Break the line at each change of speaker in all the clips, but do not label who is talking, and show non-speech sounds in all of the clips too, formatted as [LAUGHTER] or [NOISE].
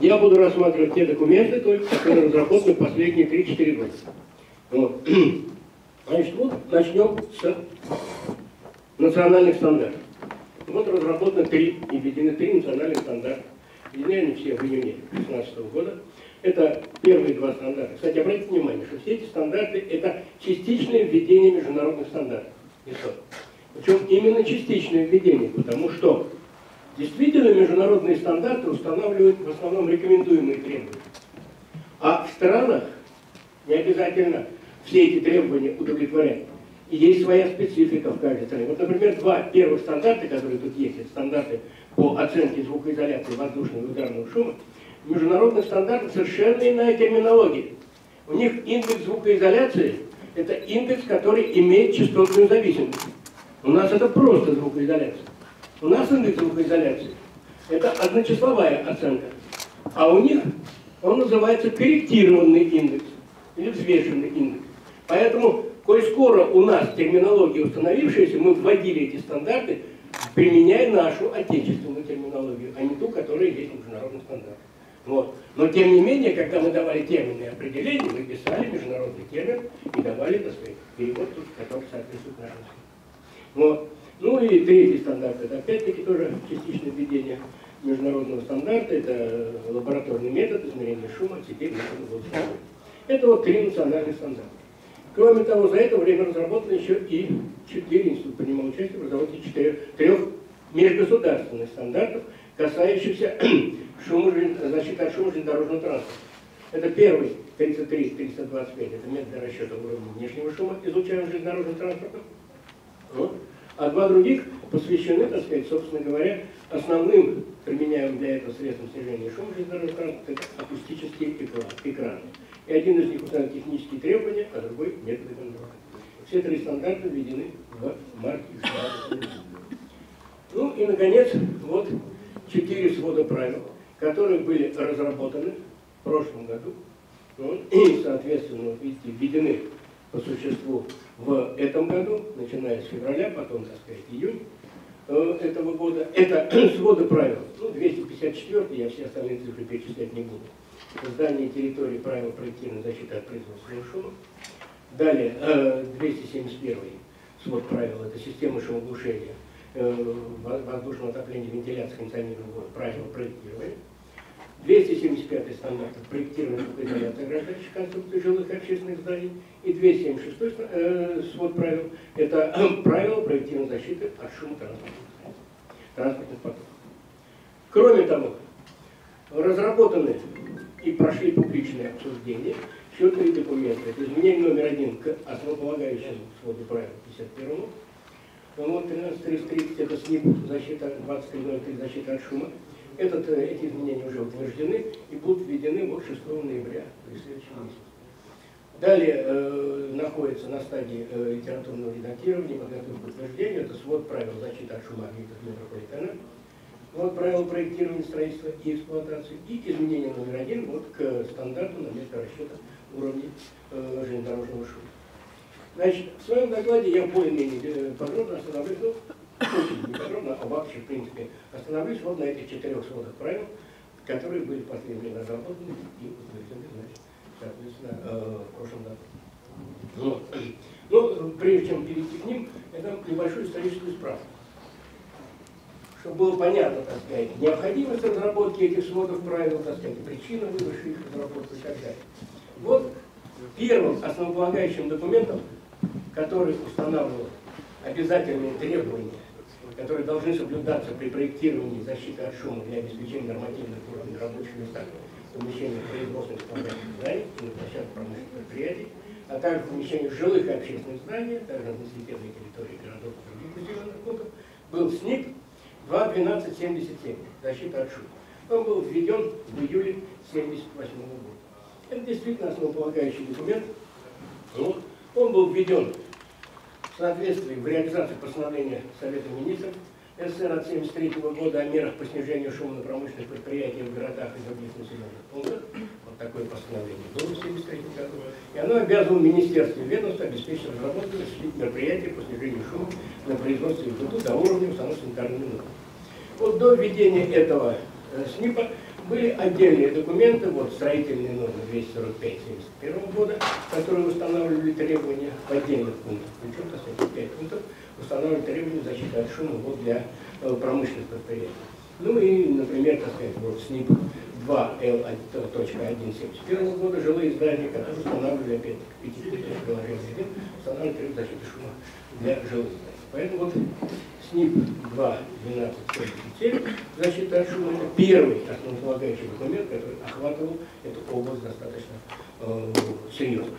Я буду рассматривать те документы, только, которые разработаны последние 3-4 года. Вот. [CLEARS THROAT] Значит, вот начнем с национальных стандартов. Вот разработаны три, введены три национальных стандарта. Введены они все в июне 2016 года. Это первые два стандарта. Кстати, обратите внимание, что все эти стандарты – это частичное введение международных стандартов. Причем именно частичное введение, потому что действительно международные стандарты устанавливают в основном рекомендуемые требования. А в странах не обязательно все эти требования удовлетворять. И есть своя специфика в каждой стране. Вот, например, два первых стандарта, которые тут есть, это стандарты по оценке звукоизоляции воздушного и ударного шума, международных стандартов совершенно иная терминология. У них индекс звукоизоляции – это индекс, который имеет частотную зависимость. У нас это просто звукоизоляция. У нас индекс звукоизоляции – это одночисловая оценка. А у них он называется корректированный индекс или взвешенный индекс. Поэтому, коль скоро у нас терминология установившаяся, мы вводили эти стандарты, применяя нашу отечественную терминологию, а не ту, которая есть международных стандартах. Вот. Но тем не менее, когда мы давали термины определения, мы писали международный термин и давали, так сказать, перевод, который соответствует нашему. Вот. Ну и третий стандарт, это опять-таки тоже частичное введение международного стандарта, это лабораторный метод измерения шума, теперь метод Это вот три национальных стандарта. Кроме того, за это время разработано еще и четыре института принимал участие в разработке четырех, трех межгосударственных стандартов, касающихся [CLEARS THROAT] шума, защиты от шума железнодорожного транспорта. Это первый, 33-325, это метод расчета уровня внешнего шума, изучаемого железнодорожным транспортом. Вот. А два других посвящены, так сказать, собственно говоря, основным применяемым для этого средством снижения шума железнодорожного транспорта это акустические экраны. И один из них установлен технические требования, а другой методы контроля. Все три стандарта введены в марте Ну и, наконец, вот четыре свода правил, которые были разработаны в прошлом году вот, и, соответственно, видите, введены по существу в этом году, начиная с февраля, потом, так сказать, июнь э, этого года. Это [CLEARS THROAT] своды правил. Ну, 254, я все остальные цифры перечислять не буду. Создание территории правил проектирования защиты от производственного шума. Далее, 271 э, свод правил, это система шумоглушения, э, воздушного отопления, вентиляции, кондиционирования, правила проектирования. 275 стандартов проектирования ограждающих конструкций жилых и общественных зданий и 276 э, свод правил – это э, правила проектирования защиты от шума транспортных, транспортных потоков. Кроме того, разработаны и прошли публичные обсуждения еще три документа. Это изменение номер один к основополагающему своду правил 51 вот 13.30 это СНИП защита 23.03 защита от шума. Этот, э, эти изменения уже утверждены и будут введены вот 6 ноября, то есть следующий месяц. Далее э, находится на стадии э, литературного редактирования, подготовки к утверждению. Это свод правил защиты от шума объектов метрополитена. Вот правила проектирования, строительства и эксплуатации. И изменение номер один вот к стандарту на место расчета уровней э, железнодорожного шума. Значит, в своем докладе я более-менее э, подробно остановлюсь, ну, очень не подробно, а вообще, в принципе, остановлюсь вот на этих четырех сводах правил, которые были в последнее время разработаны и утверждены, значит, соответственно, э, в прошлом году. Вот. Ну, прежде чем перейти к ним, я дам небольшую историческую справку. Чтобы было понятно, так сказать, необходимость разработки этих сводов правил, так сказать, причина выводшей их разработки и так далее. Вот первым основополагающим документом, который устанавливал обязательные требования которые должны соблюдаться при проектировании защиты от шума для обеспечения нормативных уровней рабочих местах, помещения производственных зданий и на площадках промышленных предприятий, а также помещения жилых и общественных зданий, также на административной территории городов и других населенных пунктов, был СНИП 2.1277 «Защита от шума». Он был введен в июле 1978 года. Это действительно основополагающий документ. Ну, он был введен соответствии в реализации постановления Совета Министров СССР от 1973 года о мерах по снижению шума на промышленных предприятиях в городах и других населенных пунктах, вот такое постановление было в 1973 году, и оно обязывало Министерство и ведомство обеспечить разработку мероприятий по снижению шума на производстве и до уровня установки санитарной нормы. Вот до введения этого э, СНИПа были отдельные документы, вот строительные нормы 245 71 года, которые устанавливали требования в отдельных пунктах, причем, сказать, 5 пунктов устанавливали требования защиты от шума вот, для э, промышленных предприятий. Ну и, например, так сказать, вот СНИП 2L.171 года жилые здания, которые устанавливали опять-таки приложение 1, устанавливали требования защиты шума для жилых зданий. Поэтому вот СНИП 2, 12, 47, защита от шума, это первый основополагающий документ, который охватывал эту область достаточно э, серьезно.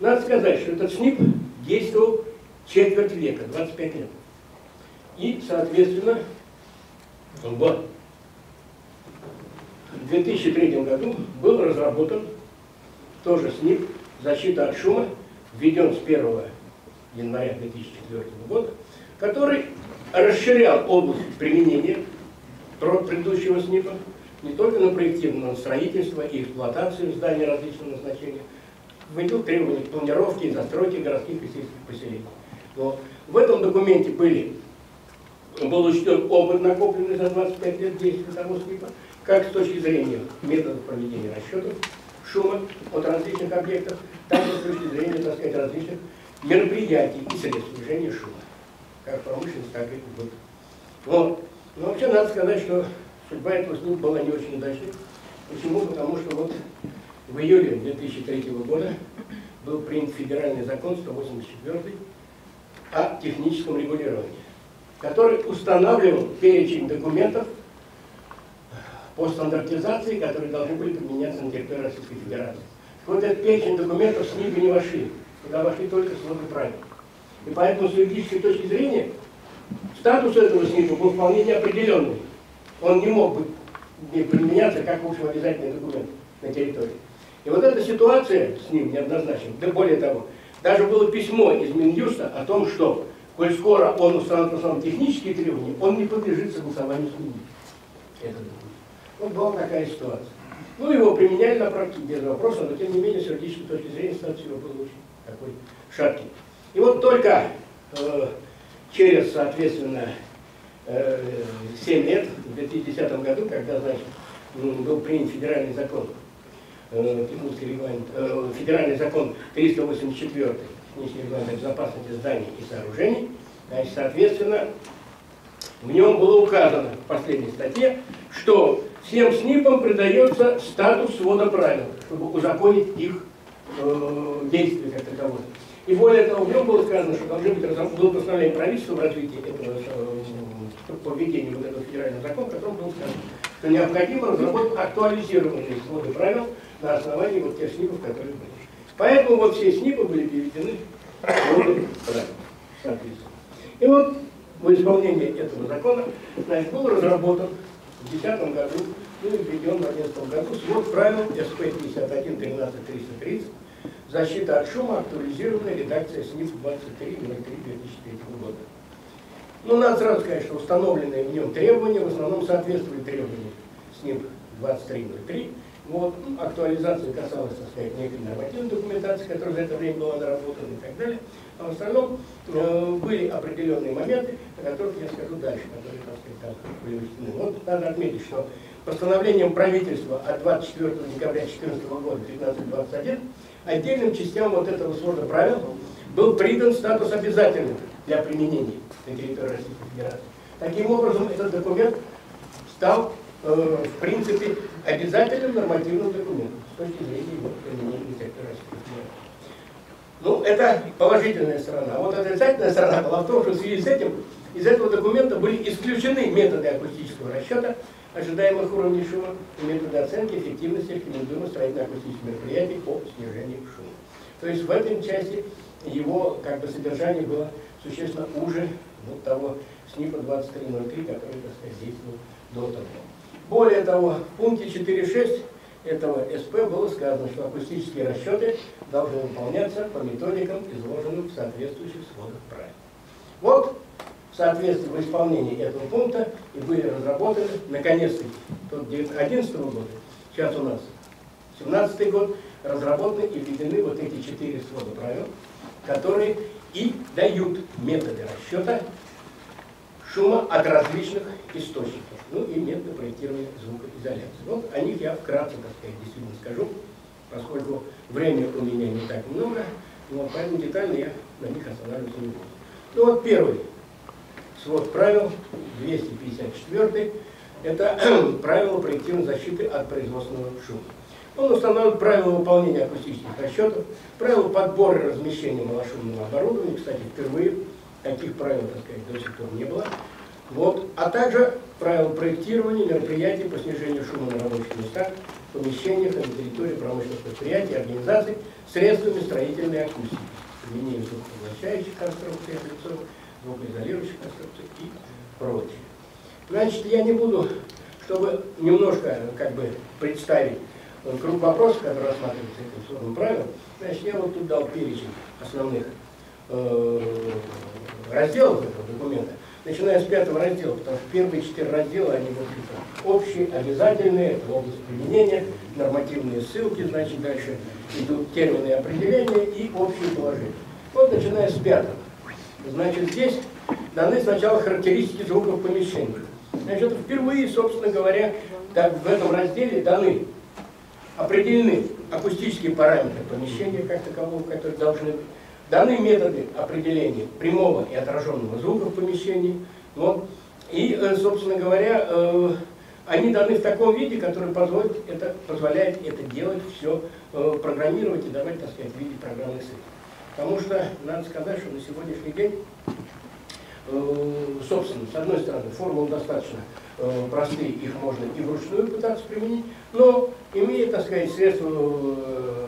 Надо сказать, что этот СНИП действовал четверть века, 25 лет. И, соответственно, в 2003 году был разработан тоже СНИП «Защита от шума», введен с 1 января 2004 года, который расширял область применения предыдущего СНИПа не только на проектирование, но на строительство и эксплуатацию зданий различного назначения, вводил требования к планировке и застройке городских и сельских поселений. Но в этом документе были, был учтен опыт, накопленный за 25 лет действия того СНИПа, как с точки зрения методов проведения расчетов шума от различных объектов, так и с точки зрения, так сказать, различных мероприятий и средств снижения шума как промышленность, так и. Вот. Но вообще надо сказать, что судьба этого СНИП была не очень удачной. Почему? Потому что вот в июле 2003 года был принят федеральный закон 184 о техническом регулировании, который устанавливал перечень документов по стандартизации, которые должны были применяться на территории Российской Федерации. Вот этот перечень документов с ними не вошли. Туда вошли только своды правил. И поэтому с юридической точки зрения статус этого СНИПа был вполне неопределенный. Он не мог быть не применяться как, в общем, обязательный документ на территории. И вот эта ситуация с ним неоднозначна. Да более того, даже было письмо из Минюста о том, что, коль скоро он установил технические требования, он не подлежит согласованию с Минюстом. Это Вот была такая ситуация. Ну, его применяли на практике без вопроса, но тем не менее, с юридической точки зрения, статус его был очень такой шаткий. И вот только э, через, соответственно, э, 7 лет, в 2010 году, когда, значит, был принят федеральный закон, э, э, федеральный закон 384 технический регламент безопасности зданий и сооружений, значит, соответственно, в нем было указано в последней статье, что всем СНИПам придается статус свода правил, чтобы узаконить их э, действия как таковое. И более того, в нем было сказано, что должны быть было постановление правительства в развитии этого э, по введению вот этого федерального закона, в котором было сказано, что необходимо разработать актуализированные своды правил на основании вот тех СНИПов, которые были. Поэтому вот все СНИПы были переведены в правил. И вот в исполнении этого закона значит, был разработан в 2010 году, ну и введен в 2011 году свод правил СП 51 13 330 Защита от шума, актуализированная редакция СНИП 23.03.2003 года. Ну, надо сразу сказать, что установленные в нем требования в основном соответствуют требованиям СНИП 23.03. Вот, ну, актуализация касалась, так сказать, некой нормативной документации, которая за это время была наработана и так далее. А в остальном э, были определенные моменты, о которых я скажу дальше, которые, так сказать, там были учтены. Вот надо отметить, что постановлением правительства от 24 декабря 2014 года 1521 отдельным частям вот этого свода правил был придан статус обязательным для применения на территории Российской Федерации. Таким образом, этот документ стал, э, в принципе, обязательным нормативным документом с точки зрения его применения на Российской Федерации. Ну, это положительная сторона. А вот отрицательная сторона была в том, что в связи с этим из этого документа были исключены методы акустического расчета, ожидаемых уровней шума и методы оценки эффективности рекомендуемых строительно-акустических мероприятий по снижению шума. То есть в этой части его как бы содержание было существенно уже вот того СНИПа 2303, который, так сказать, действовал до того. Более того, в пункте 4.6 этого СП было сказано, что акустические расчеты должны выполняться по методикам, изложенным в соответствующих сводах правил. Вот в соответствии в исполнении этого пункта и были разработаны, наконец-таки, тот 2011 года, сейчас у нас 17 год, разработаны и введены вот эти четыре свода правил, которые и дают методы расчета шума от различных источников, ну и методы проектирования звукоизоляции. Вот о них я вкратце, так сказать, действительно скажу, поскольку времени у меня не так много, но поэтому детально я на них останавливаться не буду. Ну вот первый свод правил, 254 это [CLEARS THROAT] правило проективной защиты от производственного шума. Он устанавливает правила выполнения акустических расчетов, правила подбора и размещения малошумного оборудования. Кстати, впервые таких правил, так сказать, до сих пор не было. Вот. А также правила проектирования мероприятий по снижению шума на рабочих местах, помещениях, на территории промышленных предприятий, организаций, средствами строительной акустики, применение звукопоглощающих конструкций, звукоизолирующих конструкций и прочее. Значит, я не буду, чтобы немножко как бы представить круг вопросов, которые рассматриваются этим судом правилом, значит, я вот тут дал перечень основных э, разделов этого документа, начиная с пятого раздела, потому что первые четыре раздела, они вот общие, обязательные, это область применения, нормативные ссылки, значит, дальше идут термины определения и общие положения. Вот начиная с пятого. Значит, здесь даны сначала характеристики звуков помещения. Значит, впервые, собственно говоря, так, в этом разделе даны, определены акустические параметры помещения как такового, которые должны быть, даны методы определения прямого и отраженного звука в помещении, вот, и, э, собственно говоря, э, они даны в таком виде, который позволит это, позволяет это делать, все э, программировать и давать, так сказать, в виде программных средств. Потому что, надо сказать, что на сегодняшний день Э, собственно, с одной стороны, формулы достаточно э, простые, их можно и вручную пытаться применить, но имея, так сказать, средства э,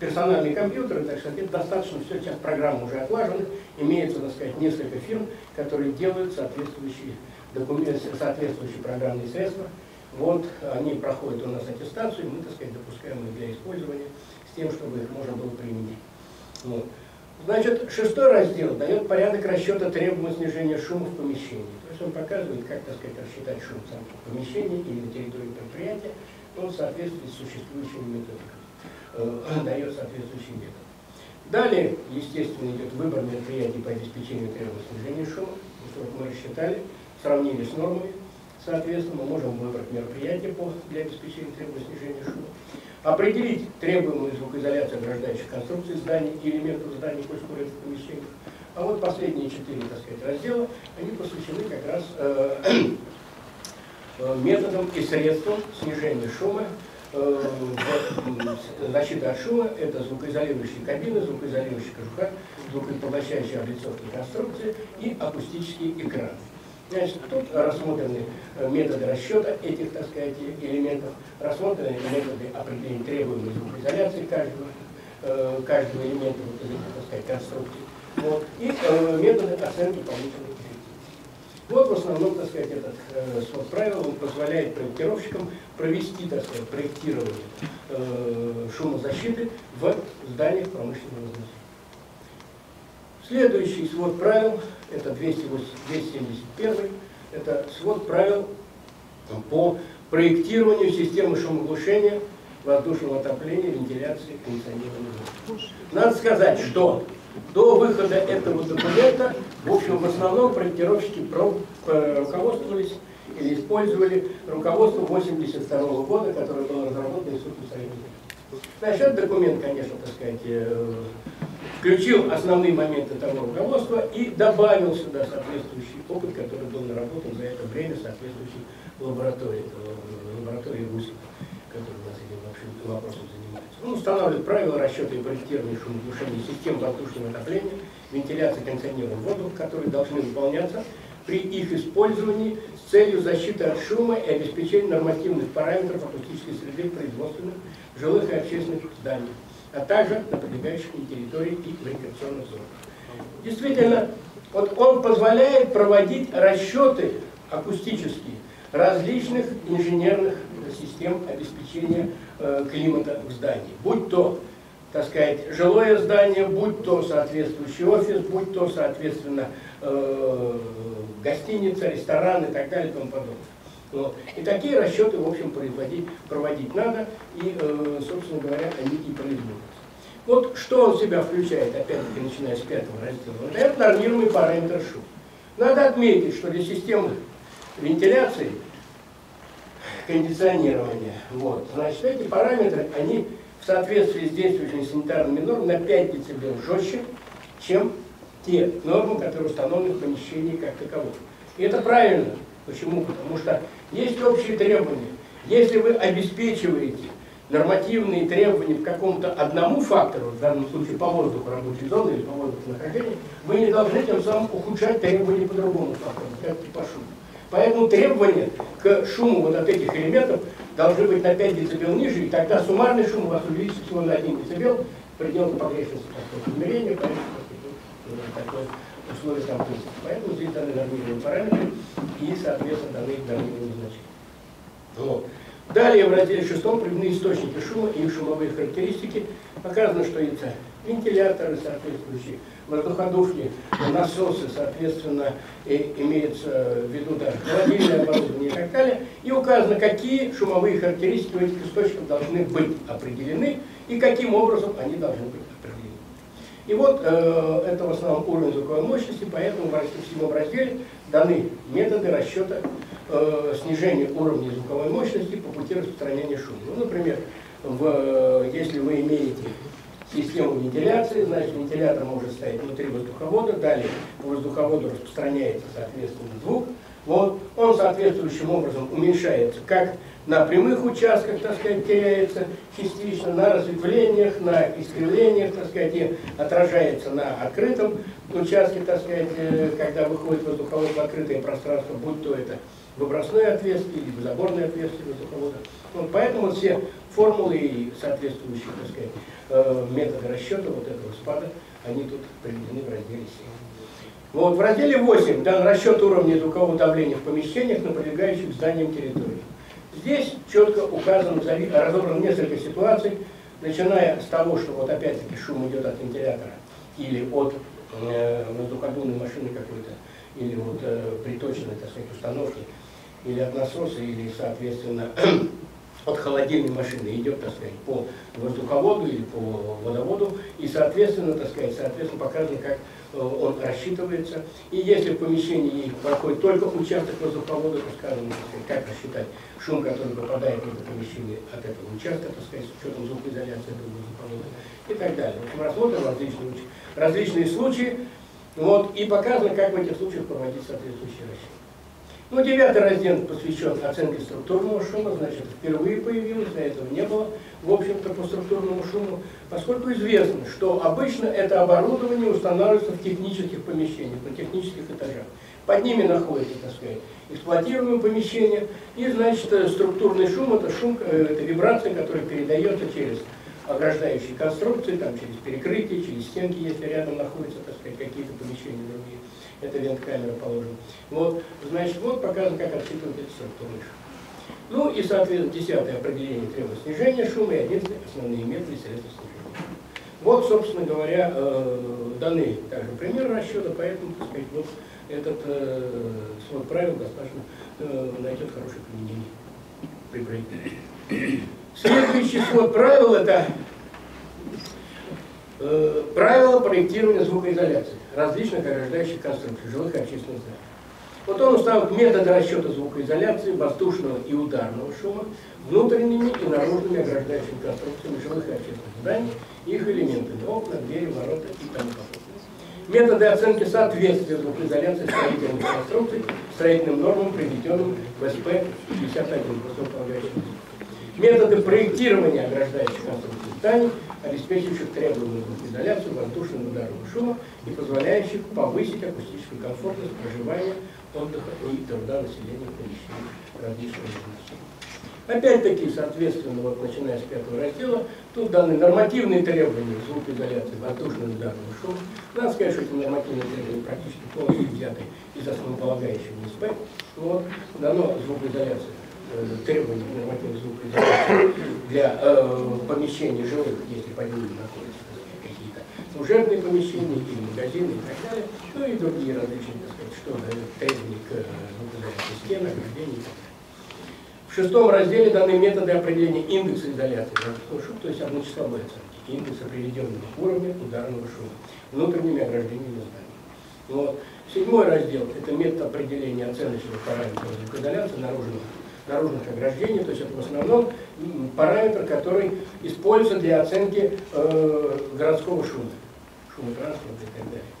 персональные компьютеры, так сказать, это достаточно, все, сейчас программы уже отлажены, имеется, так сказать, несколько фирм, которые делают соответствующие документы, соответствующие программные средства. Вот, они проходят у нас аттестацию, мы, так сказать, допускаем их для использования с тем, чтобы их можно было применить. Вот. Значит, шестой раздел дает порядок расчета требуемого снижения шума в помещении. То есть он показывает, как, так сказать, рассчитать шум в помещении или на территории предприятия, он в соответствии с существующими методиками, э, [CLEARS THROAT] дает соответствующий метод. Далее, естественно, идет выбор мероприятий по обеспечению требуемого снижения шума. Вот мы рассчитали, сравнили с нормами, соответственно, мы можем выбрать мероприятие по, для обеспечения требуемого снижения определить требуемую звукоизоляцию ограждающих конструкций зданий и элементов зданий, в помещениях. А вот последние четыре, так сказать, раздела, они посвящены как раз э, [CLEARS THROAT] э, методам и средствам снижения шума, э, защита от шума, это звукоизолирующие кабины, звукоизолирующие кожуха, звукопоглощающие облицовки конструкции и акустические экраны. Значит, тут рассмотрены э, методы расчета этих, так сказать, элементов, рассмотрены методы определения требуемой звукоизоляции каждого, э, каждого элемента вот этих, так сказать, конструкций. Вот, и э, методы оценки полученной эффективности. Вот в основном, так сказать, этот свод правил позволяет проектировщикам провести, так сказать, проектирование шумозащиты в зданиях промышленного значения. Следующий свод правил, это 271, это свод правил по проектированию системы шумоглушения, воздушного отопления, вентиляции, кондиционирования. Надо сказать, что до выхода этого документа, в общем, в основном проектировщики э, руководствовались или использовали руководство 82 -го года, которое было разработано Институтом Союза. Этот документ, конечно, так сказать, э, включил основные моменты того руководства и добавил сюда соответствующий опыт, который был наработан за это время соответствующей лаборатории, э, лаборатории ВУЗа, которая у нас этим вопросом занимается. Он устанавливает правила расчета и проектирования шумоглушения систем воздушного отопления, вентиляции кондиционированного воздуха, которые должны выполняться при их использовании с целью защиты от шума и обеспечения нормативных параметров акустической среды в производственных, жилых и общественных зданиях а также на прилегающих территории и в рекреационных зонах. Действительно, вот он позволяет проводить расчеты акустические различных инженерных систем обеспечения э, климата в здании. Будь то, так сказать, жилое здание, будь то соответствующий офис, будь то, соответственно, э, гостиница, ресторан и так далее и тому подобное. Вот. И такие расчеты, в общем, производить, проводить надо, и, э, собственно говоря, они и производятся. Вот что он себя включает, опять-таки, начиная с пятого раздела. Вот это нормируемый параметр шум. Надо отметить, что для системы вентиляции, кондиционирования, вот, значит, эти параметры, они в соответствии с действующими санитарными нормами на 5 дБ жестче, чем те нормы, которые установлены в помещении как таковом. И это правильно. Почему? Потому что есть общие требования. Если вы обеспечиваете нормативные требования к какому-то одному фактору, в данном случае по воздуху рабочей зоны или по воздуху нахождения, вы не должны тем самым ухудшать требования по другому фактору, как по шуму. Поэтому требования к шуму вот от этих элементов должны быть на 5 дБ ниже, и тогда суммарный шум у вас увеличится всего на 1 дБ, предел погрешности такого измерения, поэтому такое там есть. Поэтому здесь даны нормированные параметры и, соответственно, даны нормированные значения. Вот. Далее в разделе 6 приведены источники шума и их шумовые характеристики. Показано, что это вентиляторы соответствующие, воздуходувки, насосы, соответственно, и имеется в виду даже холодильное оборудование и так далее. И указано, какие шумовые характеристики у этих источников должны быть определены и каким образом они должны быть. И вот э, это в основном уровень звуковой мощности, поэтому в седьмом разделе даны методы расчета э, снижения уровня звуковой мощности по пути распространения шума. Ну, например, в, если вы имеете систему вентиляции, значит вентилятор может стоять внутри воздуховода, далее по воздуховоду распространяется соответственно звук, вот, он соответствующим образом уменьшается как на прямых участках, так сказать, теряется частично, на разветвлениях, на искривлениях, так сказать, и отражается на открытом участке, так сказать, э, когда выходит воздуховод в открытое пространство, будь то это выбросное отверстие или заборное отверстие воздуховода. Вот поэтому все формулы и соответствующие, так сказать, э, методы расчета вот этого спада, они тут приведены в разделе 7. Вот, в разделе 8 дан расчет уровня звукового давления в помещениях на прилегающих к зданиям территории. Здесь четко указано, разобрано несколько ситуаций, начиная с того, что вот опять-таки шум идет от вентилятора или от э, воздуходувной машины какой-то, или вот э, приточной, так сказать, установки, или от насоса, или, соответственно, [CLEARS THROAT] от холодильной машины идет, так сказать, по воздуховоду или по водоводу, и, соответственно, так сказать, соответственно, показано, как он рассчитывается. И если в помещении проходит только участок воздуховода, то сказано, как рассчитать шум, который попадает в это помещение от этого участка, так сказать, с учетом звукоизоляции этого воздуховода и так далее. В общем, рассмотрим различные, различные случаи, вот, и показано, как в этих случаях проводить соответствующие расчеты. Ну, девятый раздел посвящен оценке структурного шума, значит, впервые появилось, до этого не было, в общем-то, по структурному шуму, поскольку известно, что обычно это оборудование устанавливается в технических помещениях, на технических этажах. Под ними находится, так сказать, эксплуатируемое помещение, и, значит, структурный шум – это шум, э, это вибрация, которая передается через ограждающие конструкции, там, через перекрытие, через стенки, если рядом находятся, так сказать, какие-то помещения другие это вент-камера положена. Вот, значит, вот показано, как отсчитывать эти структурный шум. Ну и, соответственно, десятое определение требует снижения шума и одиннадцатое основные методы средства снижения. Вот, собственно говоря, э, даны также примеры расчета, поэтому, так сказать, вот этот э, свод правил достаточно э, найдет хорошее применение при проекте. Следующий свод правил – это правила проектирования звукоизоляции различных ограждающих конструкций, жилых и общественных зданий. Вот он установит методы расчета звукоизоляции воздушного и ударного шума внутренними и наружными ограждающими конструкциями жилых и общественных зданий, их элементами, окна, двери, ворота и тому подобное. Методы оценки соответствия звукоизоляции строительных конструкций строительным нормам, приведенным в СП 51, Методы проектирования ограждающих конструкций зданий, обеспечивающих требуемую звукоизоляцию воздушного ударного шума и позволяющих повысить акустическую комфортность проживания, отдыха и труда населения в помещениях различных назначений. Опять-таки, соответственно, вот начиная с пятого раздела, тут даны нормативные требования звукоизоляции воздушного ударного шума. Надо сказать, что эти нормативные требования практически полностью взяты из основополагающего НСП. Вот, дано звукоизоляция требований нормативной звукоизоляции для э, помещений жилых, если под ними находятся какие-то служебные помещения или магазины и так далее, ну и другие различные, так сказать, что дают требования к звукоизоляции стен, ограждений и так далее. В шестом разделе даны методы определения индекса изоляции воздушного шума, то есть одночисловой оценки, индекса приведенного уровня ударного шума внутренними ограждениями зданий. Вот. Седьмой раздел – это метод определения оценочных параметров звукоизоляции наружного, наружных ограждений, то есть это в основном параметр, который используется для оценки э, городского шума, шума транспорта и так далее.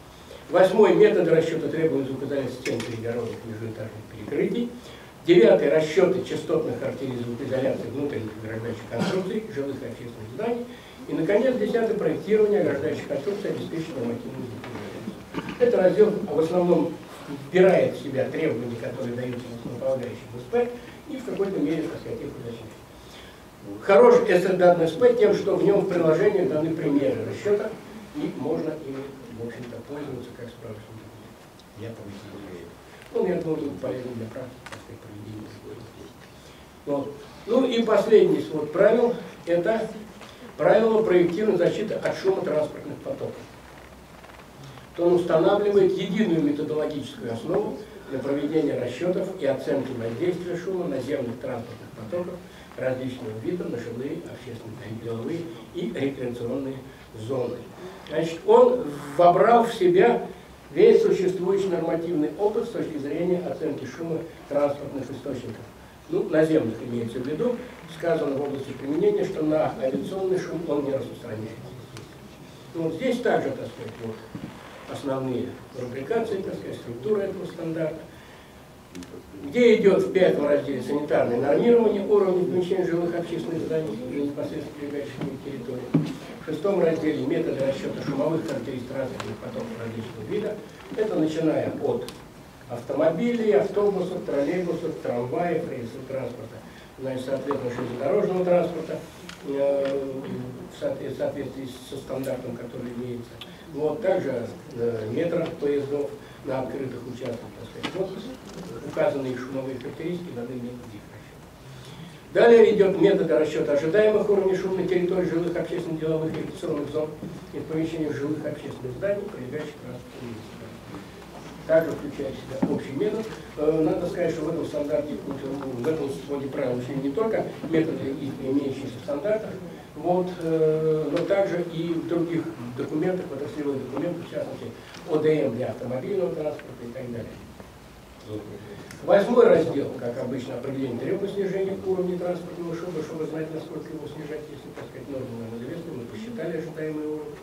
Восьмой – метод расчета требований звукоизоляции стен перегородок межэтажных перекрытий. Девятый – расчеты частотных характеристик звукоизоляции внутренних ограждающих конструкций, жилых и общественных зданий. И, наконец, десятый – проектирование ограждающих конструкций, обеспечивает нормативную звукоизоляцию. Этот раздел в основном вбирает в себя требования, которые даются основополагающим СП, и в какой-то мере, так сказать, их уточняет. Хорош СП тем, что в нем в приложении даны примеры расчета, и можно ими, в общем-то, пользоваться как справочным документом. Я повысил Ну, я думаю, будет полезно для практики, так сказать, проведения вот. Ну и последний свод правил – это правило проектирования защиты от шума транспортных потоков. То он устанавливает единую методологическую основу для проведения расчетов и оценки воздействия шума наземных транспортных потоков различного вида на жилые, общественные, деловые и рекреационные зоны. Значит, он вобрал в себя весь существующий нормативный опыт с точки зрения оценки шума транспортных источников. Ну, наземных имеется в виду, сказано в области применения, что на авиационный шум он не распространяется. Ну, вот здесь также, так сказать, вот, основные рубрикации, так сказать, структура этого стандарта – где идет в пятом разделе санитарное нормирование уровня помещений жилых общественных зданий и непосредственно прилегающих территорий. В шестом разделе методы расчета шумовых характеристик транспортных потоков различного вида. Это начиная от автомобилей, автобусов, троллейбусов, трамваев, рельсового транспорта, значит, соответственно, железнодорожного транспорта, э, в соответствии со стандартом, который имеется. Вот, также э, метро поездов на открытых участках, сказать. Вот указанные шумовые характеристики даны методы их расчета. Далее идет метод расчета ожидаемых уровней шума на территории жилых общественных деловых и зон и в помещениях жилых общественных зданий, прилегающих к транспортным также включает в себя общий метод. Э, надо сказать, что в этом стандарте, в этом своде правил еще не только методы, имеющиеся в стандартах, вот, э, но также и в других документах, отраслевых документах, в частности, ОДМ для автомобильного транспорта и так далее. Восьмой раздел, как обычно, определение требований снижения уровня транспортного шума, чтобы знать, насколько его снижать, если, так сказать, нормы нам известны, мы посчитали ожидаемый уровень.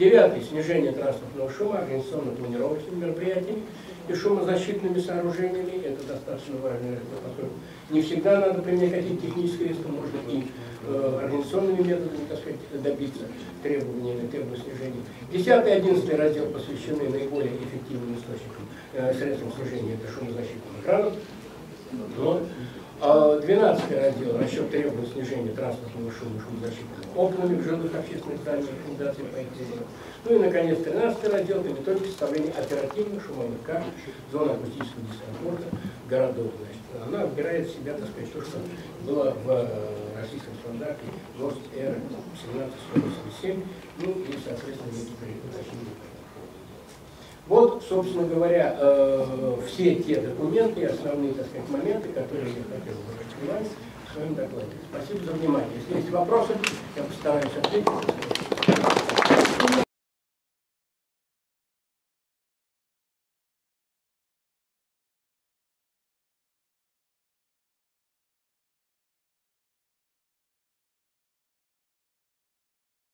Девятый. Снижение транспортного шума организационно-планировочными мероприятиями и шумозащитными сооружениями. Это достаточно важно, поскольку не всегда надо применять какие-то технические средства, можно и э, организационными методами, так сказать, добиться требований на тему снижения. Десятый и одиннадцатый раздел посвящены наиболее эффективным источникам э, средствам снижения, это шумозащитным экраном. Но 12 раздел расчет требований снижения транспортного шума и окнами в жилых общественных зданиях, рекомендации по их Ну и, наконец, 13 раздел это методика составления оперативных шумовых карт зон акустического дискомфорта городов. Значит, она выбирает в себя, так сказать, то, что было в э, российском стандарте ГОСТ Р 17187, ну и, соответственно, некоторые уточнения. Вот, собственно говоря, э, все те документы и основные, так сказать, моменты, которые я хотел бы раскрывать в своем докладе. Спасибо за внимание. Если есть вопросы, я постараюсь ответить.